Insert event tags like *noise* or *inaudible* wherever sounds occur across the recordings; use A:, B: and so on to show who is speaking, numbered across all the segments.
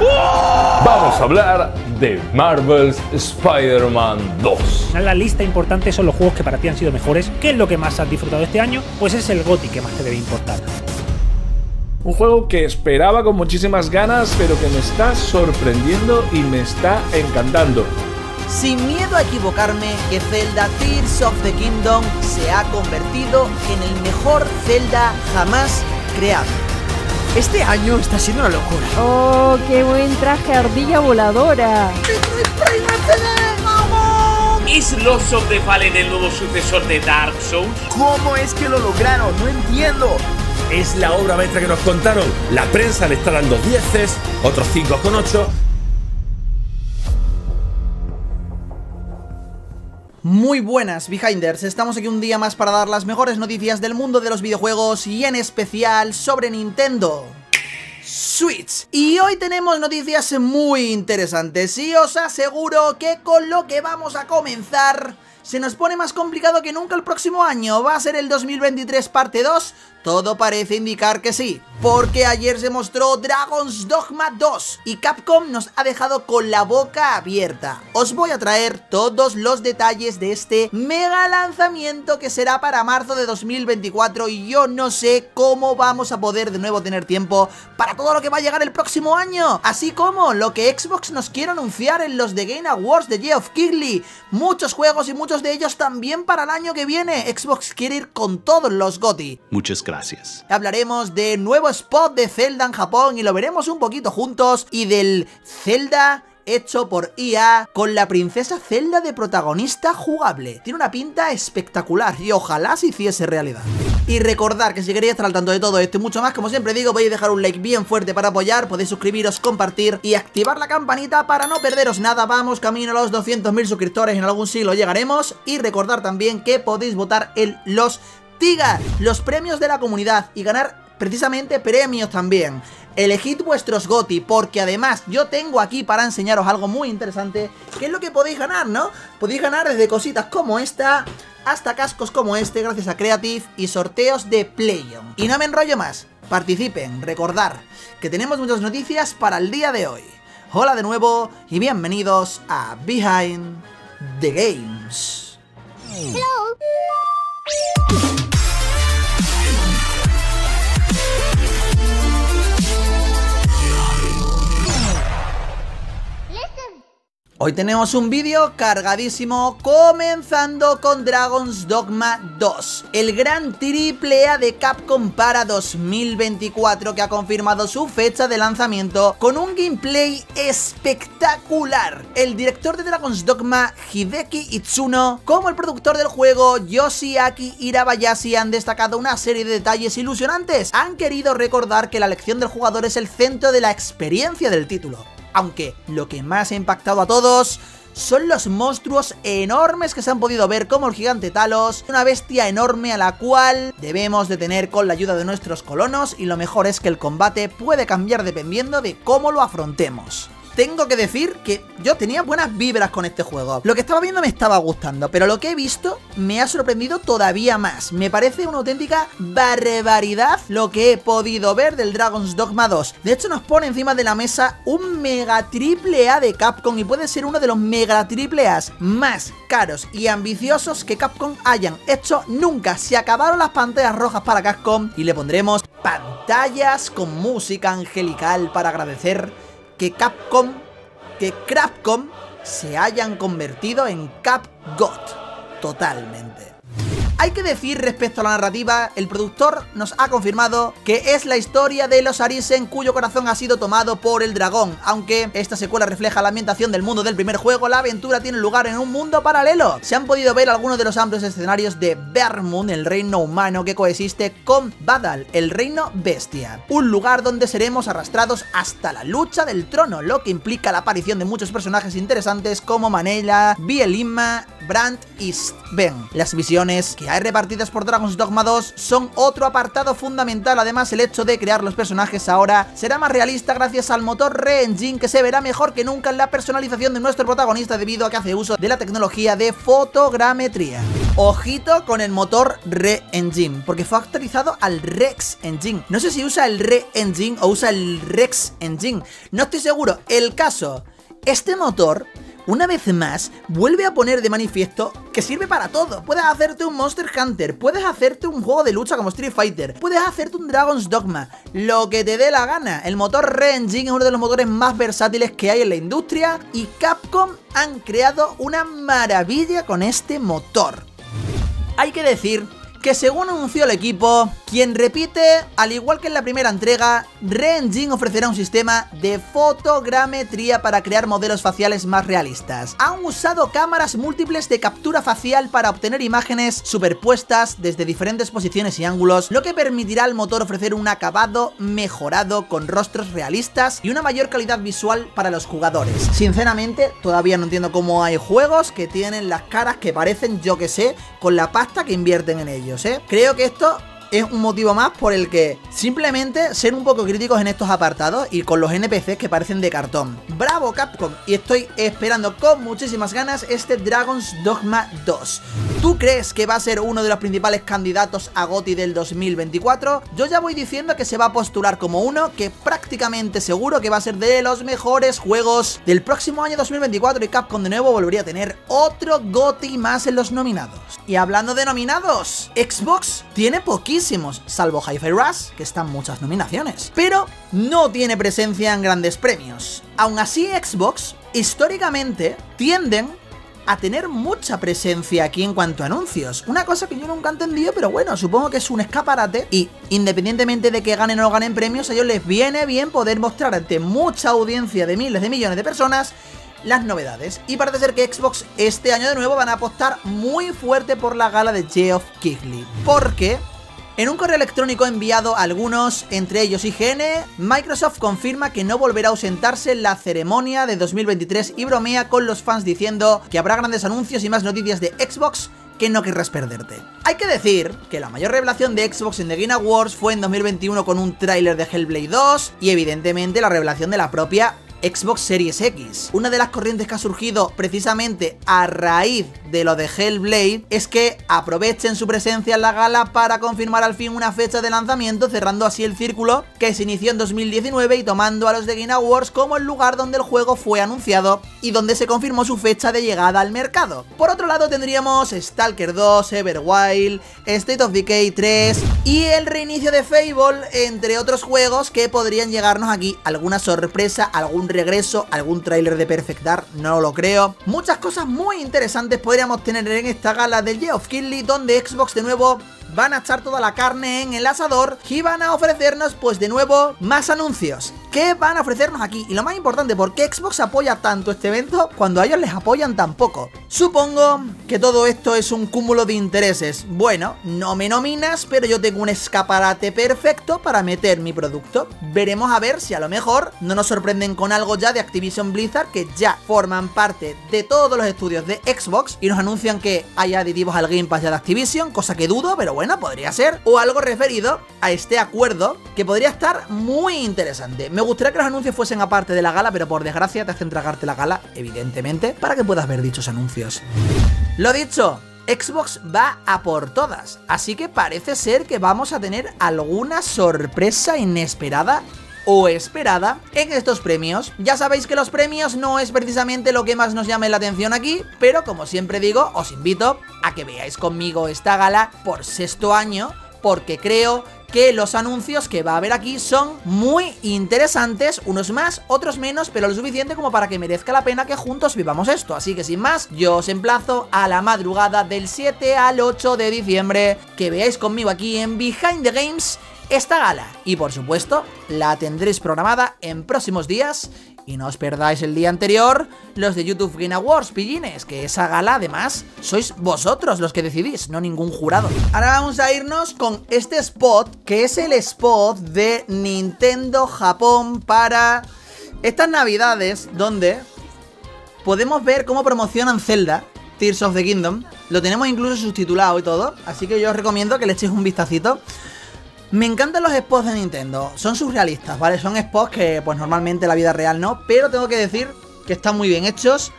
A: Vamos a hablar de Marvel's Spider-Man 2.
B: En la lista importante son los juegos que para ti han sido mejores. ¿Qué es lo que más has disfrutado este año? Pues es el GOTI que más te debe importar.
C: Un juego que esperaba con muchísimas ganas, pero que me está sorprendiendo y me está encantando.
D: Sin miedo a equivocarme, que Zelda Tears of the Kingdom se ha convertido en el mejor Zelda jamás creado. Este año está siendo una locura.
E: ¡Oh, qué buen traje ardilla voladora!
F: ¿Es Lost of the Fallen el nuevo sucesor de Dark Souls?
G: ¿Cómo es que lo lograron? No entiendo.
H: Es la obra maestra que nos contaron. La prensa le está dando 10, otros 5,8.
D: Muy buenas, Behinders. Estamos aquí un día más para dar las mejores noticias del mundo de los videojuegos y en especial sobre Nintendo. Switch. Y hoy tenemos noticias muy interesantes y os aseguro que con lo que vamos a comenzar se nos pone más complicado que nunca el próximo año. ¿Va a ser el 2023 parte 2? Todo parece indicar que sí, porque ayer se mostró Dragon's Dogma 2 y Capcom nos ha dejado con la boca abierta. Os voy a traer todos los detalles de este mega lanzamiento que será para marzo de 2024 y yo no sé cómo vamos a poder de nuevo tener tiempo para todo lo que va a llegar el próximo año, así como lo que Xbox nos quiere anunciar en los The Game Awards de Geoff Keighley, muchos juegos y muchos de ellos también para el año que viene. Xbox quiere ir con todos los GOTY.
H: Muchas gracias.
D: Hablaremos de nuevo spot de Zelda en Japón y lo veremos un poquito juntos y del Zelda hecho por IA con la princesa Zelda de protagonista jugable. Tiene una pinta espectacular y ojalá se hiciese realidad. Y recordar que si queréis estar al tanto de todo esto y mucho más, como siempre digo, podéis dejar un like bien fuerte para apoyar, podéis suscribiros, compartir y activar la campanita para no perderos nada. Vamos camino a los 200.000 suscriptores, en algún siglo llegaremos. Y recordar también que podéis votar en los TIGA, los premios de la comunidad y ganar precisamente premios también. Elegid vuestros GOTI, porque además yo tengo aquí para enseñaros algo muy interesante, que es lo que podéis ganar, ¿no? Podéis ganar desde cositas como esta hasta cascos como este gracias a Creative y sorteos de Playon. Y no me enrollo más, participen, recordar que tenemos muchas noticias para el día de hoy. Hola de nuevo y bienvenidos a Behind the Games. Hoy tenemos un vídeo cargadísimo comenzando con Dragon's Dogma 2, el gran triple A de Capcom para 2024 que ha confirmado su fecha de lanzamiento con un gameplay espectacular. El director de Dragon's Dogma, Hideki Itsuno, como el productor del juego, Yoshiaki Irabayashi han destacado una serie de detalles ilusionantes. Han querido recordar que la elección del jugador es el centro de la experiencia del título aunque lo que más ha impactado a todos son los monstruos enormes que se han podido ver como el gigante Talos, una bestia enorme a la cual debemos detener con la ayuda de nuestros colonos y lo mejor es que el combate puede cambiar dependiendo de cómo lo afrontemos tengo que decir que yo tenía buenas vibras con este juego. Lo que estaba viendo me estaba gustando, pero lo que he visto me ha sorprendido todavía más. Me parece una auténtica barbaridad lo que he podido ver del Dragon's Dogma 2. De hecho, nos pone encima de la mesa un mega triple A de Capcom y puede ser uno de los mega triple A's más caros y ambiciosos que Capcom hayan hecho nunca. Se acabaron las pantallas rojas para Capcom y le pondremos pantallas con música angelical para agradecer que Capcom, que Crapcom se hayan convertido en CapGot totalmente. Hay que decir respecto a la narrativa, el productor nos ha confirmado que es la historia de los Arisen cuyo corazón ha sido tomado por el dragón. Aunque esta secuela refleja la ambientación del mundo del primer juego, la aventura tiene lugar en un mundo paralelo. Se han podido ver algunos de los amplios escenarios de Vermund, el reino humano que coexiste con Badal, el reino bestia. Un lugar donde seremos arrastrados hasta la lucha del trono, lo que implica la aparición de muchos personajes interesantes como Manela, Bielima, Brandt y Sven. Las misiones que repartidas por Dragon's Dogma 2 son otro apartado fundamental. Además, el hecho de crear los personajes ahora será más realista gracias al motor Re-Engine que se verá mejor que nunca en la personalización de nuestro protagonista debido a que hace uso de la tecnología de fotogrametría. Ojito con el motor Re-Engine, porque fue actualizado al Rex Engine. No sé si usa el Re-Engine o usa el Rex Engine. No estoy seguro. El caso, este motor una vez más, vuelve a poner de manifiesto que sirve para todo. Puedes hacerte un Monster Hunter, puedes hacerte un juego de lucha como Street Fighter, puedes hacerte un Dragon's Dogma, lo que te dé la gana. El motor Re-Engine es uno de los motores más versátiles que hay en la industria y Capcom han creado una maravilla con este motor. Hay que decir que según anunció el equipo, quien repite, al igual que en la primera entrega, Re-Engine ofrecerá un sistema de fotogrametría para crear modelos faciales más realistas. Han usado cámaras múltiples de captura facial para obtener imágenes superpuestas desde diferentes posiciones y ángulos, lo que permitirá al motor ofrecer un acabado mejorado con rostros realistas y una mayor calidad visual para los jugadores. Sinceramente, todavía no entiendo cómo hay juegos que tienen las caras que parecen, yo que sé, con la pasta que invierten en ellos, ¿eh? Creo que esto es un motivo más por el que simplemente ser un poco críticos en estos apartados y con los NPCs que parecen de cartón. Bravo Capcom y estoy esperando con muchísimas ganas este Dragon's Dogma 2. ¿Tú crees que va a ser uno de los principales candidatos a GOTY del 2024? Yo ya voy diciendo que se va a postular como uno que prácticamente seguro que va a ser de los mejores juegos del próximo año 2024 y Capcom de nuevo volvería a tener otro GOTY más en los nominados. Y hablando de nominados, Xbox tiene salvo Hi-Fi Rush, que están muchas nominaciones, pero no tiene presencia en grandes premios. Aún así, Xbox, históricamente, tienden a tener mucha presencia aquí en cuanto a anuncios. Una cosa que yo nunca he entendido, pero bueno, supongo que es un escaparate y independientemente de que ganen o no ganen premios, a ellos les viene bien poder mostrar ante mucha audiencia de miles de millones de personas las novedades. Y parece ser que Xbox este año de nuevo van a apostar muy fuerte por la gala de Geoff Keighley. Porque en un correo electrónico enviado a algunos, entre ellos IGN, Microsoft confirma que no volverá a ausentarse en la ceremonia de 2023 y bromea con los fans diciendo que habrá grandes anuncios y más noticias de Xbox que no querrás perderte. Hay que decir que la mayor revelación de Xbox en The Game Awards fue en 2021 con un tráiler de Hellblade 2 y evidentemente la revelación de la propia Xbox Series X. Una de las corrientes que ha surgido precisamente a raíz de lo de Hellblade es que aprovechen su presencia en la gala para confirmar al fin una fecha de lanzamiento, cerrando así el círculo que se inició en 2019 y tomando a los de Game Awards como el lugar donde el juego fue anunciado y donde se confirmó su fecha de llegada al mercado. Por otro lado tendríamos Stalker 2, Everwild, State of Decay 3 y el reinicio de Fable, entre otros juegos que podrían llegarnos aquí alguna sorpresa, algún regreso, algún tráiler de Perfect no lo creo. Muchas cosas muy interesantes podríamos tener en esta gala de Geoff Keighley, donde Xbox de nuevo van a echar toda la carne en el asador y van a ofrecernos pues de nuevo más anuncios. ¿Qué van a ofrecernos aquí? Y lo más importante, ¿por qué Xbox apoya tanto este evento cuando a ellos les apoyan tan poco? Supongo que todo esto es un cúmulo de intereses. Bueno, no me nominas, pero yo tengo un escaparate perfecto para meter mi producto. Veremos a ver si a lo mejor no nos sorprenden con algo ya de Activision Blizzard que ya forman parte de todos los estudios de Xbox y nos anuncian que hay aditivos al Game Pass ya de Activision, cosa que dudo, pero bueno, podría ser. O algo referido a este acuerdo que podría estar muy interesante. Me gustaría que los anuncios fuesen aparte de la gala, pero por desgracia te hacen tragarte la gala, evidentemente, para que puedas ver dichos anuncios. Lo dicho, Xbox va a por todas, así que parece ser que vamos a tener alguna sorpresa inesperada o esperada en estos premios. Ya sabéis que los premios no es precisamente lo que más nos llame la atención aquí, pero como siempre digo, os invito a que veáis conmigo esta gala por sexto año, porque creo que los anuncios que va a haber aquí son muy interesantes, unos más, otros menos, pero lo suficiente como para que merezca la pena que juntos vivamos esto. Así que sin más, yo os emplazo a la madrugada del 7 al 8 de diciembre, que veáis conmigo aquí en Behind the Games esta gala. Y por supuesto, la tendréis programada en próximos días y no os perdáis el día anterior los de YouTube Game Awards, pillines, que esa gala además sois vosotros los que decidís, no ningún jurado. Ahora vamos a irnos con este spot, que es el spot de Nintendo Japón para estas navidades, donde podemos ver cómo promocionan Zelda Tears of the Kingdom. Lo tenemos incluso subtitulado y todo, así que yo os recomiendo que le echéis un vistacito. Me encantan los spots de Nintendo, son surrealistas, ¿vale? Son spots que pues normalmente en la vida real no, pero tengo que decir que están muy bien hechos.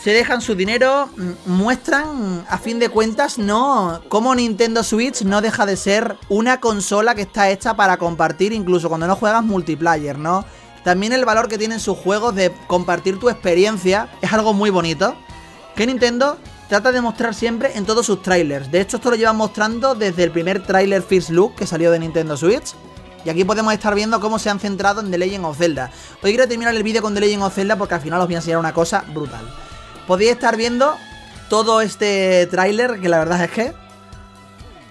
D: Se dejan su dinero, mm, muestran a fin de cuentas, ¿no? Cómo Nintendo Switch no deja de ser una consola que está hecha para compartir incluso cuando no juegas multiplayer, ¿no? También el valor que tienen sus juegos de compartir tu experiencia es algo muy bonito. Que Nintendo trata de mostrar siempre en todos sus trailers. De hecho, esto lo llevan mostrando desde el primer trailer First Look que salió de Nintendo Switch. Y aquí podemos estar viendo cómo se han centrado en The Legend of Zelda. Hoy quiero terminar el vídeo con The Legend of Zelda porque al final os voy a enseñar una cosa brutal. Podéis estar viendo todo este tráiler que la verdad es que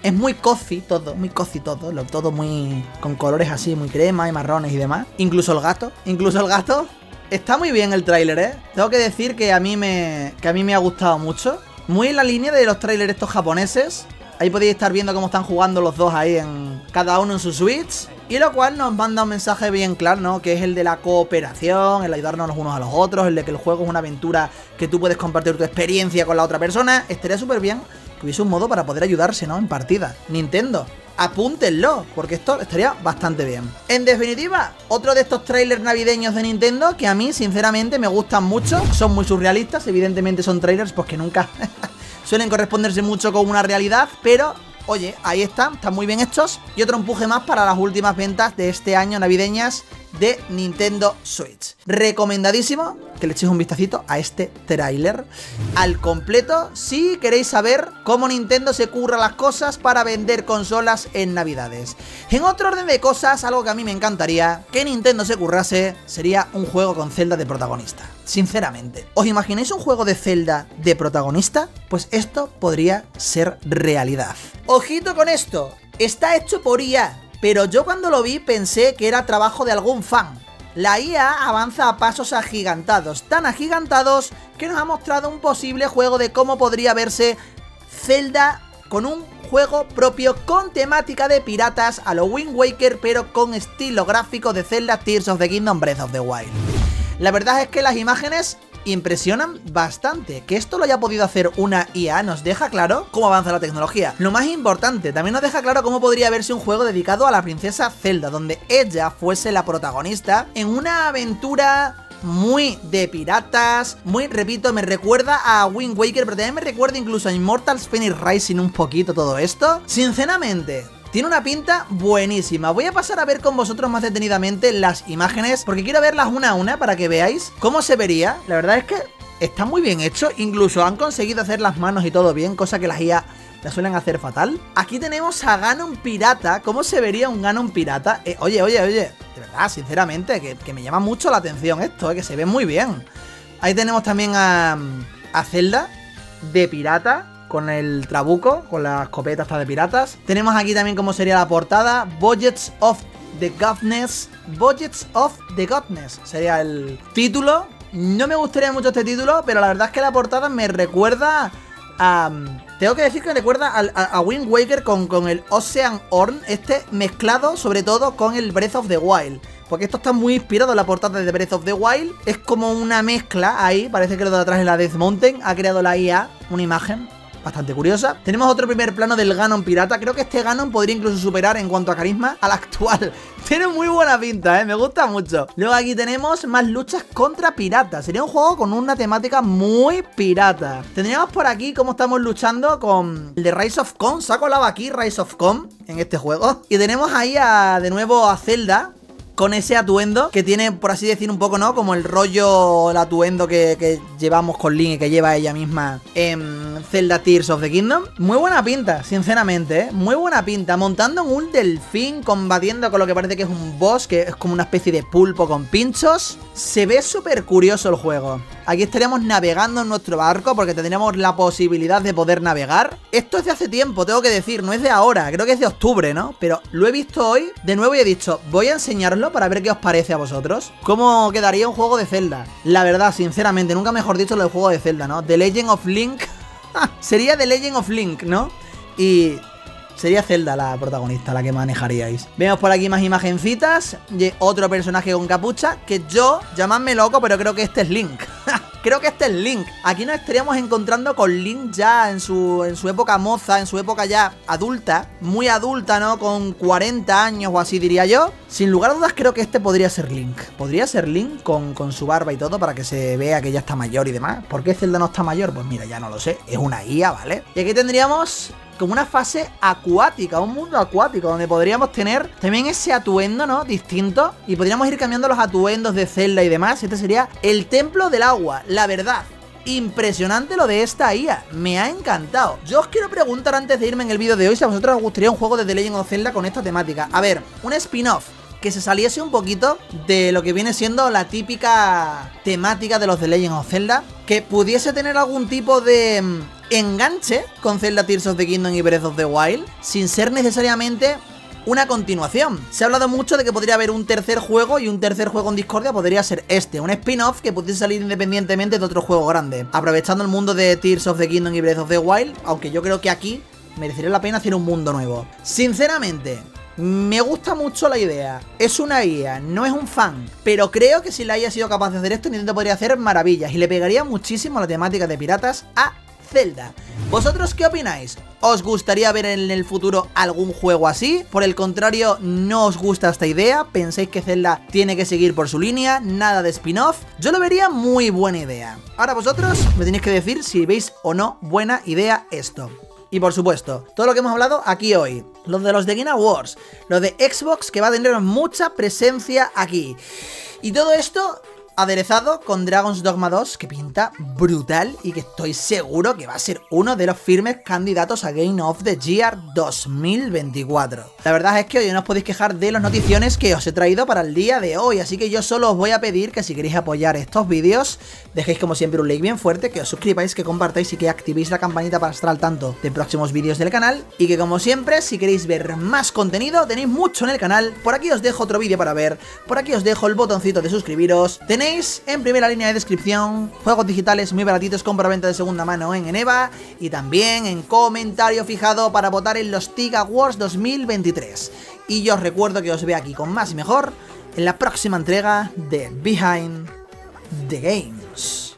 D: es muy cozy todo, muy cozy todo, todo muy con colores así, muy crema y marrones y demás. Incluso el gato, incluso el gato. Está muy bien el tráiler, ¿eh? Tengo que decir que a mí me que a mí me ha gustado mucho. Muy en la línea de los trailers estos japoneses. Ahí podéis estar viendo cómo están jugando los dos ahí en cada uno en su Switch. Y lo cual nos manda un mensaje bien claro, ¿no? Que es el de la cooperación, el ayudarnos los unos a los otros, el de que el juego es una aventura que tú puedes compartir tu experiencia con la otra persona. Estaría súper bien que hubiese un modo para poder ayudarse, ¿no? En partida. Nintendo, apúntenlo, porque esto estaría bastante bien. En definitiva, otro de estos trailers navideños de Nintendo que a mí, sinceramente, me gustan mucho. Son muy surrealistas, evidentemente son trailers pues que nunca *laughs* suelen corresponderse mucho con una realidad, pero oye, ahí están, están muy bien hechos. Y otro empuje más para las últimas ventas de este año navideñas de Nintendo Switch. Recomendadísimo que le echéis un vistacito a este tráiler al completo si queréis saber cómo Nintendo se curra las cosas para vender consolas en Navidades. En otro orden de cosas, algo que a mí me encantaría que Nintendo se currase sería un juego con Zelda de protagonista. Sinceramente, ¿os imagináis un juego de Zelda de protagonista? Pues esto podría ser realidad. Ojito con esto, está hecho por IA, pero yo cuando lo vi pensé que era trabajo de algún fan. La IA avanza a pasos agigantados, tan agigantados que nos ha mostrado un posible juego de cómo podría verse Zelda con un juego propio con temática de piratas a lo Wind Waker pero con estilo gráfico de Zelda Tears of the Kingdom Breath of the Wild. La verdad es que las imágenes impresionan bastante. Que esto lo haya podido hacer una IA nos deja claro cómo avanza la tecnología. Lo más importante, también nos deja claro cómo podría verse un juego dedicado a la princesa Zelda, donde ella fuese la protagonista en una aventura muy de piratas, muy, repito, me recuerda a Wind Waker, pero también me recuerda incluso a Immortals Phoenix Rising un poquito todo esto. Sinceramente, tiene una pinta buenísima. Voy a pasar a ver con vosotros más detenidamente las imágenes, porque quiero verlas una a una para que veáis cómo se vería. La verdad es que está muy bien hecho, incluso han conseguido hacer las manos y todo bien, cosa que las IA la suelen hacer fatal. Aquí tenemos a Ganon Pirata. ¿Cómo se vería un Ganon Pirata? Eh, oye, oye, oye, de verdad, sinceramente, que, me llama mucho la atención esto, eh, que se ve muy bien. Ahí tenemos también a, a Zelda de pirata con el trabuco, con la escopeta hasta de piratas. Tenemos aquí también como sería la portada, Budgets of the Godness. Budgets of the Godness sería el título. No me gustaría mucho este título, pero la verdad es que la portada me recuerda a... Tengo que decir que recuerda a, Wind Waker con, con el Ocean Horn, este mezclado sobre todo con el Breath of the Wild. Porque esto está muy inspirado en la portada de Breath of the Wild. Es como una mezcla ahí. Parece que lo de atrás en la Death Mountain. Ha creado la IA una imagen bastante curiosa. Tenemos otro primer plano del Ganon pirata. Creo que este Ganon podría incluso superar en cuanto a carisma al actual. *laughs* Tiene muy buena pinta, ¿eh? Me gusta mucho. Luego aquí tenemos más luchas contra piratas. Sería un juego con una temática muy pirata. Tendríamos por aquí cómo estamos luchando con el de Rise of Con. Se ha colado aquí Rise of Con en este juego. Y tenemos ahí a, de nuevo a Zelda con ese atuendo que tiene, por así decir, un poco, ¿no? Como el rollo, el atuendo que, llevamos con Link y que lleva ella misma en Zelda Tears of the Kingdom. Muy buena pinta, sinceramente, ¿eh? Muy buena pinta. Montando en un delfín, combatiendo con lo que parece que es un boss, que es como una especie de pulpo con pinchos. Se ve súper curioso el juego. Aquí estaríamos navegando en nuestro barco porque tendríamos la posibilidad de poder navegar. Esto es de hace tiempo, tengo que decir, no es de ahora, creo que es de octubre, ¿no? Pero lo he visto hoy de nuevo y he dicho, voy a enseñarlo para ver qué os parece a vosotros. ¿Cómo quedaría un juego de Zelda? La verdad, sinceramente, nunca mejor dicho lo del juego de Zelda, ¿no? The Legend of Link. *laughs* Sería The Legend of Link, ¿no? Y Sería Zelda la protagonista, la que manejaríais. Vemos por aquí más imagencitas de otro personaje con capucha, que yo, llamadme loco, pero creo que este es Link. Creo que este es Link. Aquí nos estaríamos encontrando con Link ya en su, en su época moza, en su época ya adulta, muy adulta, ¿no? Con 40 años o así diría yo. Sin lugar a dudas creo que este podría ser Link. Podría ser Link con, con su barba y todo para que se vea que ya está mayor y demás. ¿Por qué Zelda no está mayor? Pues mira, ya no lo sé. Es una IA, ¿vale? Y aquí tendríamos como una fase acuática, un mundo acuático, donde podríamos tener también ese atuendo, ¿no? Distinto. Y podríamos ir cambiando los atuendos de Zelda y demás. Este sería el templo del agua, la verdad. Impresionante lo de esta IA, me ha encantado. Yo os quiero preguntar antes de irme en el vídeo de hoy si a vosotros os gustaría un juego de The Legend of Zelda con esta temática. A ver, un spin-off que se saliese un poquito de lo que viene siendo la típica temática de los The Legend of Zelda, que pudiese tener algún tipo de mm, enganche con Zelda Tears of the Kingdom y Breath of the Wild, sin ser necesariamente una continuación. Se ha hablado mucho de que podría haber un tercer juego y un tercer juego en Discordia podría ser este, un spin-off que pudiese salir independientemente de otro juego grande, aprovechando el mundo de Tears of the Kingdom y Breath of the Wild, aunque yo creo que aquí merecería la pena hacer un mundo nuevo. Sinceramente, me gusta mucho la idea. Es una guía, no es un fan. Pero creo que si la haya sido capaz de hacer esto, Nintendo podría hacer maravillas. Y le pegaría muchísimo la temática de piratas a Zelda. ¿Vosotros qué opináis? ¿Os gustaría ver en el futuro algún juego así? Por el contrario, ¿no os gusta esta idea? ¿Pensáis que Zelda tiene que seguir por su línea? ¿Nada de spin-off? Yo lo vería muy buena idea. Ahora vosotros me tenéis que decir si veis o no buena idea esto. Y por supuesto, todo lo que hemos hablado aquí hoy. Lo de los de Game Awards, lo de Xbox que va a tener mucha presencia aquí. Y todo esto aderezado con Dragon's Dogma 2, que pinta brutal y que estoy seguro que va a ser uno de los firmes candidatos a Game of the Year 2024. La verdad es que hoy no os podéis quejar de las noticiones que os he traído para el día de hoy, así que yo solo os voy a pedir que si queréis apoyar estos vídeos, dejéis como siempre un like bien fuerte, que os suscribáis, que compartáis y que activéis la campanita para estar al tanto de próximos vídeos del canal, y que como siempre, si queréis ver más contenido, tenéis mucho en el canal, por aquí os dejo otro vídeo para ver, por aquí os dejo el botoncito de suscribiros, en primera línea de descripción juegos digitales muy baratitos compra venta de segunda mano en Eneva y también en comentario fijado para votar en los TIG Awards 2023. Y yo os recuerdo que os veo aquí con más y mejor en la próxima entrega de Behind the Games.